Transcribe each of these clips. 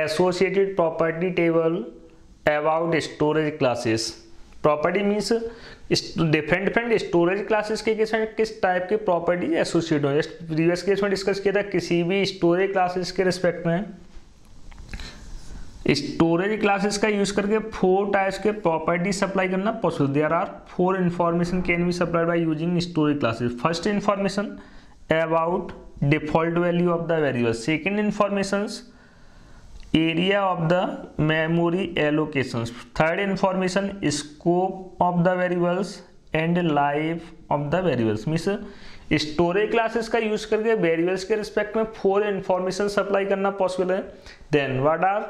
associated property table about storage classes property means different different storage classes के, case, किस type के property associate हो। Just previous case में discuss किया था, किसी भी स्टोरेज क्लासेस के रिस्पेक्ट में स्टोरेज क्लासेस का यूज़ करके फोर टाइप्स के प्रॉपर्टी सप्लाई करना possible there are four information can be supplied by using storage classes first information about default value of the variable second information area of the memory allocation third information scope of the variables and life of the variables means storage classes का use करके variables के respect में four information supply करना possible है. Then what are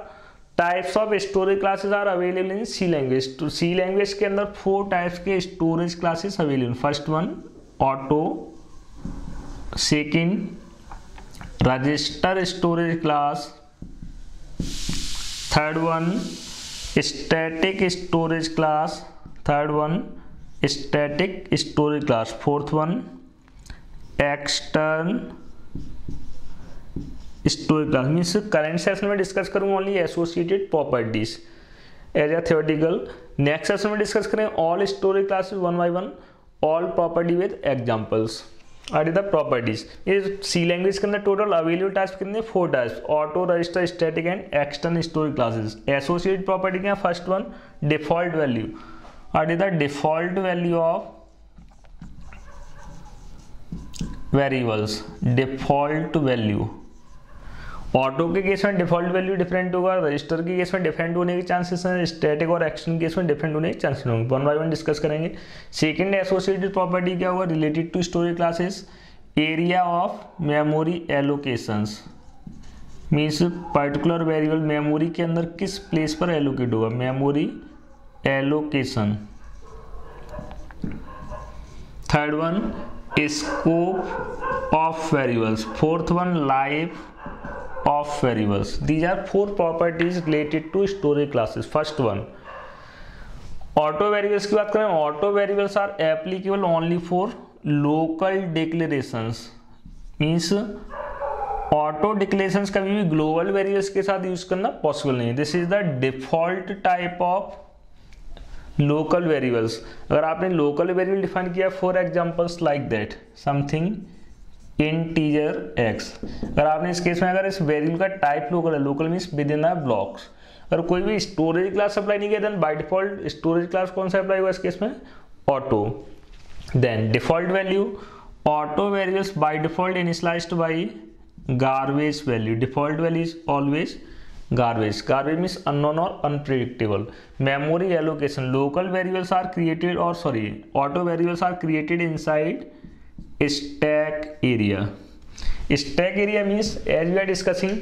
types of storage classes are available in C language C language के अंदर four types के storage classes available first one auto second register storage class third one static storage class third one static storage class fourth one extern storage class means current session में discuss करूँगा only associated properties as a theoretical next session में discuss करें all storage classes one by one all property with examples are the properties ये C language के अंदर total available types कितने four types auto register static and external storage classes associate property क्या first one default value are the default value of variables default value auto के case में default value different होगा, register के case में different होने के chances हैं, static और एक्शन केस में डिफरेंट होने के चांसेस होंगे। वन बाय वन डिस्कस करेंगे। सेकंड एसोसिएटेड प्रॉपर्टी क्या होगा? Related to storage classes area of memory allocations means particular variable memory के अंदर किस प्लेस पर एलोकेट होगा? Memory allocation third one scope of variables fourth one life of variables. These are four properties related to storage classes. First one auto variables की बात करें auto variables are applicable only for local declarations means auto declarations कभी भी global variables के साथ use करना possible नहीं है। This is the default type of local variables अगर आपने लोकल वेरिएबल डिफाइन किया for examples like that something integer X अगर आपने इस केस में अगर इस वेरिएबल का टाइप लोकल है local means within the blocks अगर कोई भी स्टोरेज क्लास अप्लाई नहीं किया then by default storage class कौन सा अप्लाई हुआ इस केस में? Auto then default value auto variables by default initialized by garbage value default value is always garbage garbage means unknown or unpredictable memory allocation local variables are created or, sorry, auto variables are created inside stack area stack area means as we are discussing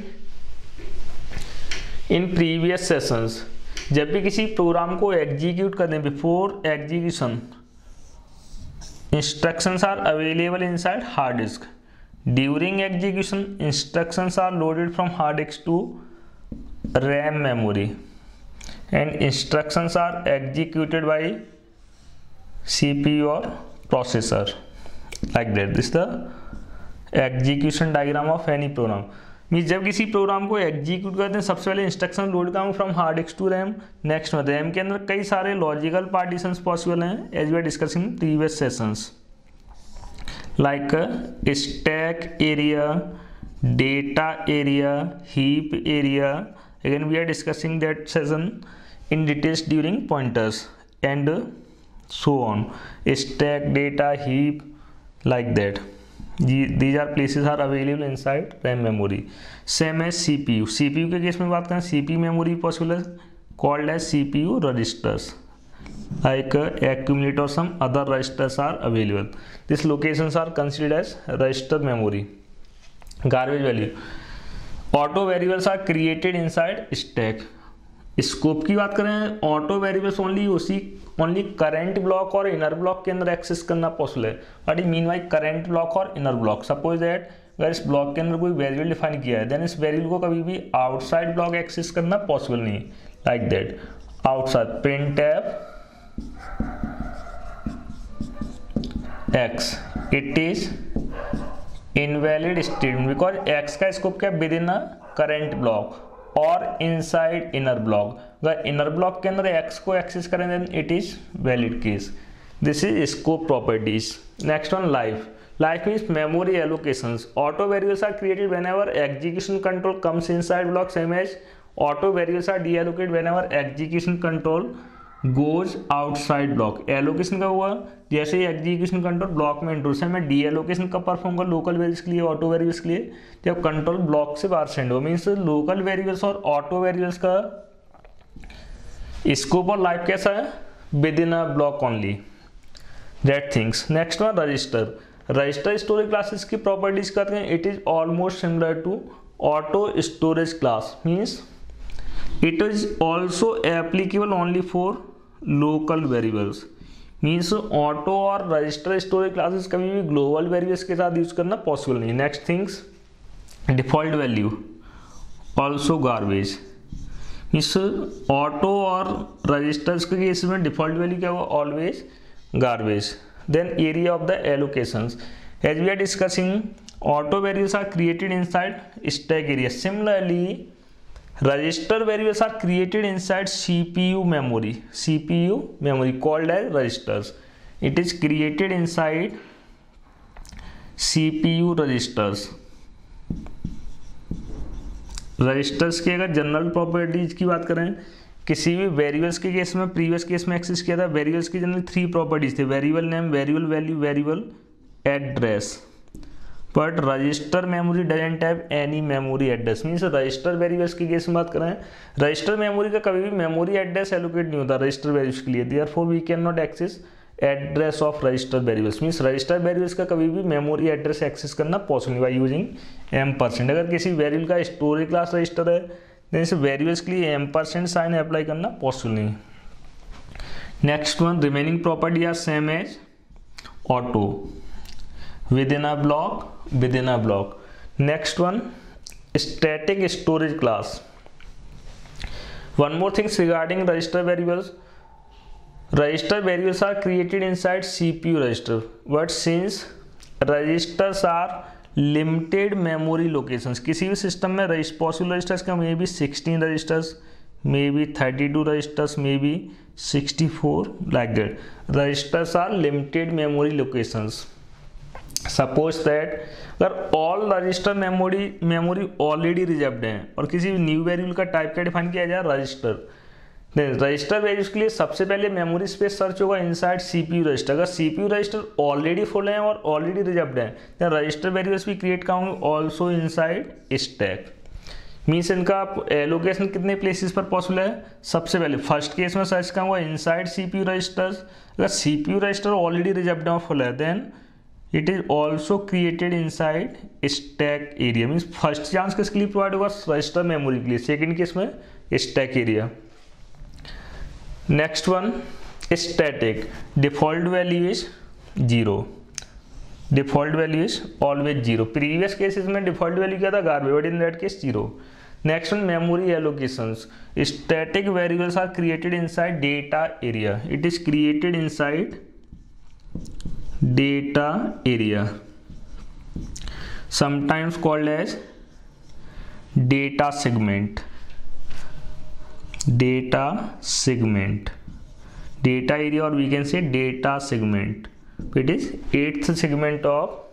in previous sessions जब भी किसी program को execute करने before execution instructions are available inside hard disk during execution instructions are loaded from hard disk to RAM memory and instructions are executed by by CPU और processor like that. This is the diagram of any program mean जब किसी program को execute करते हैं, सबसे पहले instruction load करूँ from hard disk to RAM next में रैम के अंदर कई सारे लॉजिकल पार्टीशन पॉसिबल हैं as we are discussing previous sessions like stack area data area heap area again, we are discussing that session in details during pointers and so on. Stack, data, heap like that these are places are available inside RAM memory same as CPU CPU के case में बात करें CPU memory possible है called as CPU registers like uh, accumulate or some other registers are available these locations are considered as register memory garbage value auto variables are created inside stack scope की बात करें auto variables only उसी only current block और inner block के अंदर access करना possible है। But I mean by current block और इनर ब्लॉक सपोज़ दैट अगर इस ब्लॉक के अंदर कोई वेरिएबल डिफाइन किया है देन इस वेरिएबल को कभी भी आउटसाइड ब्लॉक एक्सेस करना पॉसिबल नहीं है। Like that outside print tab x it is invalid statement because x का स्कोप क्या with in a current block और इनसाइड इनर ब्लॉक अगर इनर ब्लॉक के अंदर एक्स को एक्सेस करें then it is valid case this is scope properties next one life life means memory allocations auto variables are created whenever execution control comes in side block same as auto variables are deallocate whenever execution control goes outside block allocation का हुआ, जैसे ही execution control block में intros है, मैं deallocation कब perform कर local variables के लिए ऑटो वेरियल्स के लिए जब कंट्रोल ब्लॉक से बाहर सेंड हो मीन्स लोकल वेरियल्स और ऑटो वेरियल्स का स्कोप और लाइफ कैसा है? Within a block only that things next one register register storage classes की प्रॉपर्टीज़ कहते हैं it is almost similar to auto storage class means it is also applicable only for local variables means auto और register storage classes कभी भी global variables के साथ use करना possible नहीं next things default value also garbage means auto और registers के case में डिफ़ॉल्ट वैल्यू क्या हुआ? Always garbage then area of the allocations as we are discussing auto variables are created inside stack area similarly register variables are created inside cpu memory. Cpu memory called as registers. It is created inside cpu registers. Registers की अगर general properties की बात करें, किसी भी variables के case में previous case में एक्सेस किया था वेरिएबल्स की जनरल थ्री प्रॉपर्टीज़ थे variable name variable value variable address but register memory doesn't have any memory address means register variables की केस में बात करें रजिस्टर मेमोरी का कभी भी मेमोरी एड्रेस एलोकेट नहीं होता रजिस्टर वेरिएबल्स के लिए। Therefore we can not access address of register variables means register variables का कभी भी मेमोरी एड्रेस एक्सेस करना possible by using ampersand अगर किसी वेरिएबल का स्टोरेज क्लास रजिस्टर है देन इस वेरिएबल्स के लिए एम परसेंट साइन अप्लाई करना पॉसिबल नहीं। Next one remaining property are same as auto within a block within a block next one static storage class one more things regarding register variables register variables are created inside CPU register but since registers are limited memory locations किसी भी system में possible registers का may be sixteen registers may be thirty two registers may be sixty four like that registers are limited memory locations suppose that अगर all register memory memory already reserved है और किसी new variable का type क्या define किया जाए register register वेरियल्स के लिए सबसे पहले मेमोरी स्पेस सर्च होगा इनसाइड सीपीयू रजिस्टर अगर सीपीयू रजिस्टर ऑलरेडी फुल है और ऑलरेडी रिजर्व्ड है तो रजिस्टर वेरियल्स भी क्रिएट का होंगे? ऑल्सो इनसाइड स्टैक मीन्स इनका एलोकेशन कितने प्लेसेस पर पॉसिबल है? सबसे पहले फ़र्स्ट केस में सर्च का होगा? इनसाइड सीपीयू रजिस्टर्स अगर सीपीयू रजिस्टर ऑलरेडी रिजर्व्ड है फुल है then it is also created inside stack area means first chance किसके लिए प्रोवाइड होगा? रजिस्टर मेमोरी के लिए। सेकेंड केस में stack area next one static default value is zero default value is always zero previous cases में default value क्या था? Garbage but in that case zero next one memory allocations static variables are created inside data area it is created inside data area. Sometimes called as data segment. Data segment. Data area or we can say data segment. It is eighth segment of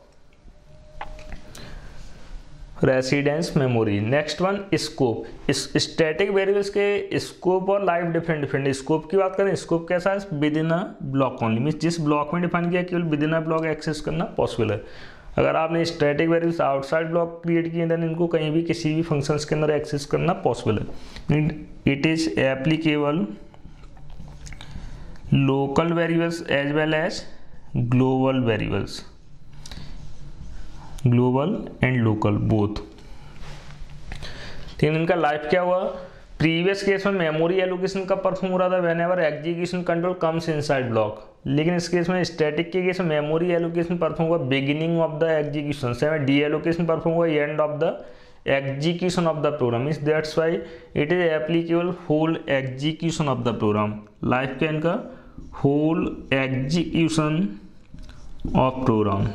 residence memory, next one scope. Static variables के scope और life different different. Scope की बात करें, scope कैसा है? Within a block only. Mean जिस block में define किया केवल with in a block access करना पॉसिबल है। अगर आपने static variables outside block create किए देन इनको कहीं भी किसी भी फ़ंक्शंस के अंदर एक्सेस करना पॉसिबल है। It is applicable local variables as well as global variables global and local both ठीक इनका लाइफ क्या हुआ? प्रीवियस केस में मेमोरी एलोकेशन का परफॉर्म हो रहा था whenever execution control comes inside block लेकिन इस केस में स्टैटिक के केस में मेमोरी एलोकेशन परफॉर्म हुआ बिगिनिंग ऑफ़ द एग्जीक्यूशन से डी एलोकेशन परफॉर्म हुआ end of the execution of the program is that's why it is applicable whole execution of the program life क्या इनका? Whole execution of program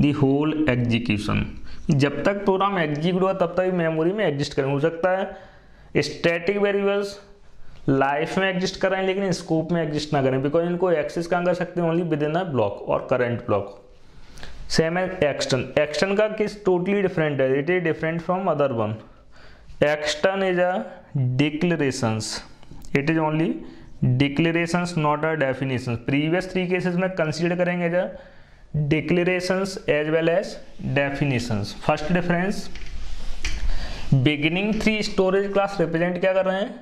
the whole execution. जब तक program execute हुआ, तब तक memory में exist करें, हो सकता है स्टैटिक वेरिएबल्स लाइफ में एग्जिस्ट कर रहे हैं लेकिन स्कोप में एग्जिस्ट ना करें बिकॉज़ इनको एक्सेस कहाँ कर सकते हैं? Only with in a block और करेंट ब्लॉक सेम है एक्सटर्न एक्सटर्न का किस टोटली डिफरेंट है. It is different from other one extern is a declarations it is only declarations not a definition previous three cases में consider करेंगे as declarations as well as definitions first difference beginning three storage class represent क्या कर रहे हैं?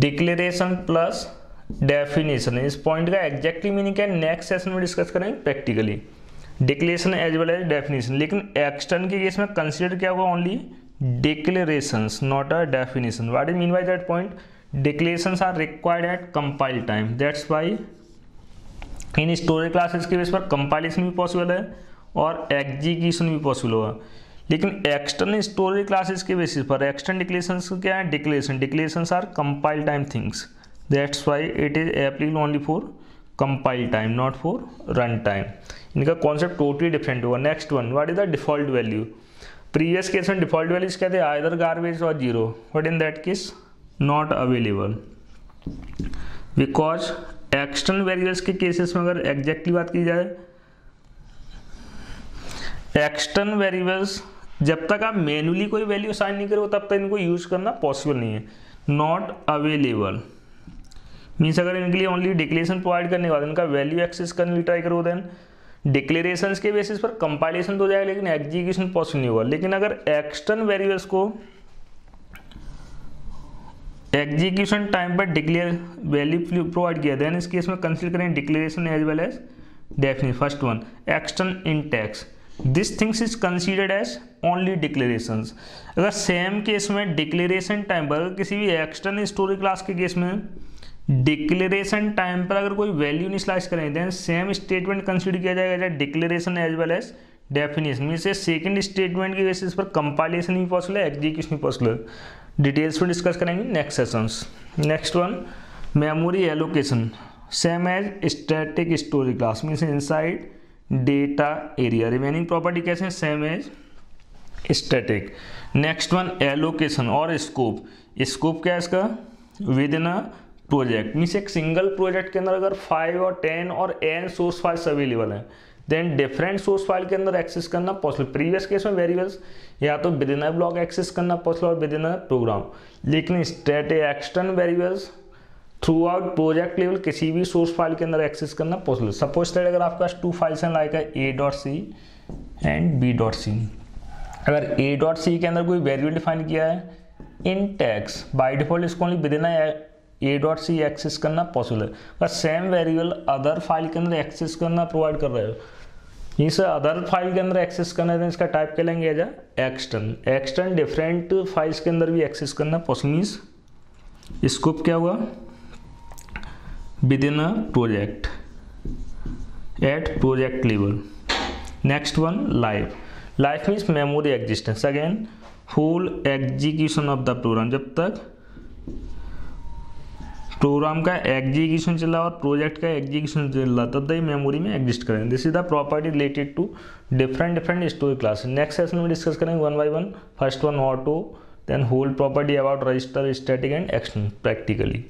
Declaration plus definition इस point का exactly meaning क्या है? नेक्स्ट सेशन में डिस्कस करेंगे practically declaration as well as definition लेकिन एक्सटर्न के केस में कंसिडर क्या होगा only declaration not a definition what is mean by that point declaration are required at compile time that's why इन storage classes के base पर compilation भी possible है और एग्जीक्यूशन भी पॉसिबल होगा लेकिन एक्सटर्नल स्टोरेज क्लासेस के बेसिस पर एक्सटर्न डिक्लेरेशन क्या है? Declaration declaration are compile time things that's why it is applicable only for compile time not for run time इनका कॉन्सेप्ट टोटली डिफरेंट होगा next one what is the default value previous case में default values क्या थे? Either garbage और zero but in that case not available because external variables के cases में अगर exactly बात की जाए, एक्सटर्नल वेरिएबल्स जब तक आप मैनुअली कोई वैल्यू साइन नहीं करो, तब तक इनको यूज़ करना पॉसिबल नहीं है। नॉट अवेलेबल मीन्स अगर इनके लिए ओनली डिक्लेरेशन प्रोवाइड करने के बाद इनका वैल्यू एक्सेस करने की ट्राई करो देन डिक्लेरेशन के बेसिस पर कंपाइलेशन तो हो जाएगा, लेकिन एग्जीक्यूशन पॉसिबल नहीं होगा। लेकिन अगर एक्सटर्नल वेरिएबल्स को एग्जीक्यूशन टाइम पर डिक्लेयर वैल्यू प्रोवाइड किया। देन इस केस में कंसिडर करें declaration as well as definite first one extern int x this things is considered as only declaration अगर सेम केस में डिक्लेरेशन टाइम पर किसी भी एक्सटर्नल स्टोरी क्लास के केस में डिक्लेरेशन टाइम पर अगर कोई वैल्यू नहीं स्लाइस करें देन सेम स्टेटमेंट कंसिडर किया जाएगा declaration as well as definition mean से सेकेंड स्टेटमेंट की बेसिस पर कंपाइलेशन भी पॉसिबल है एग्जीक्यूशन भी पॉसिबल है। डिटेल्स में डिस्कस करेंगे next sessions next one memory allocation same as static storage class means inside data area remaining property कैसे हैं? Same as static next one allocation और स्कोप स्कोप क्या है इसका? With in a project means एक single project के अंदर अगर फाइव और टेन और एन सोर्स फाइल्स अवेलेबल हैं देन डिफरेंट सोर्स फ़ाइल के अंदर एक्सेस करना पॉसिबल प्रीवियस केस में वेरिएबल्स या तो with in a block access करना पॉसिबल और विद इन अ प्रोग्राम लेकिन state extern variables throughout project level किसी भी सोर्स फ़ाइल के अंदर एक्सेस करना पॉसिबल सपोज़ दैट अगर आपके पास टू फाइल्स हैं like a dot c and b dot c अगर ए डॉट सी के अंदर कोई वेरिएबल डिफाइन किया है इन टैक्स बाय डिफ़ॉल्ट इसको only within a dot c access करना पॉसिबल है. पर सेम वेरिएबल अदर फ़ाइल के अंदर एक्सेस करना प्रोवाइड कर रहे हो इस अदर फ़ाइल के अंदर एक्सेस करना है इसका टाइप क्या लेंगे एजा एक्सटर्न एक्सटर्न डिफरेंट फाइल्स के अंदर भी एक्सेस करना पॉसिबल मीन्स स्कोप क्या होगा within a project at project level next one life life means memory existence again full execution of the program जब तक प्रोग्राम का एग्जीक्यूशन चल रहा और प्रोजेक्ट का एग्जीक्यूशन चल रहा तब तक मेमोरी में एग्जिस्ट करेंगे this is the property related to different different storage class next session में डिस्कस करेंगे one by one first one auto then whole property about register static and action practically